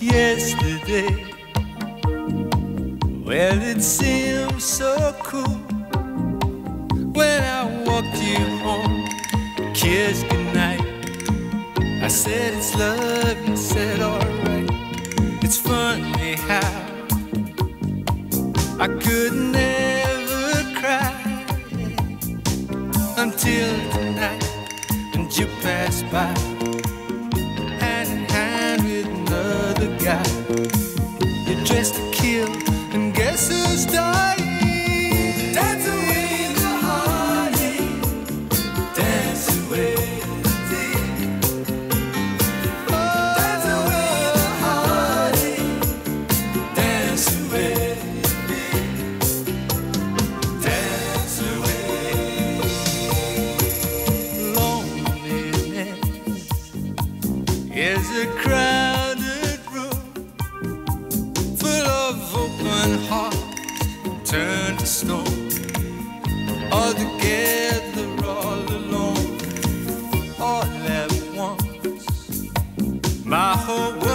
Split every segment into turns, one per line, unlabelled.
yesterday. Well, it seemed so cool when I walked you home, kissed goodnight. I said it's love, you said alright. It's funny how I could never cry until tonight, and you passed by dressed to kill, and guess who's dying? Dance away the heartache, dance away the. Loneliness is a crowded My whole world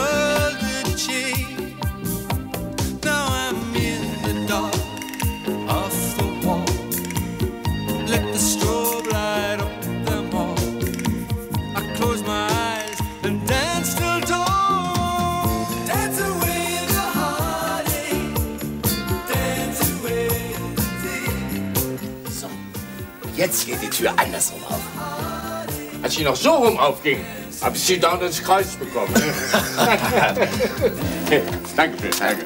jetzt geht die Tür andersrum auf.
Als die noch so rum aufging, habe ich sie down ins Kreuz bekommen. Dankeschön, danke.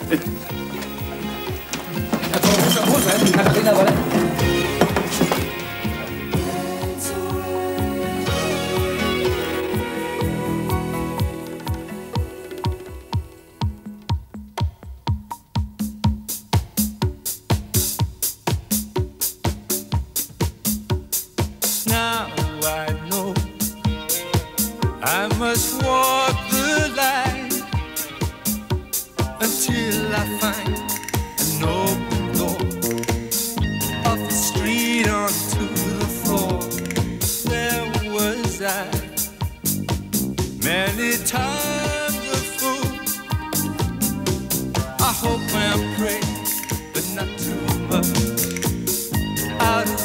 Katharina, warte.
I must walk the line until I find an open door off the street onto the floor. There was I, many times a fool. I hope and pray, but not too much. Out of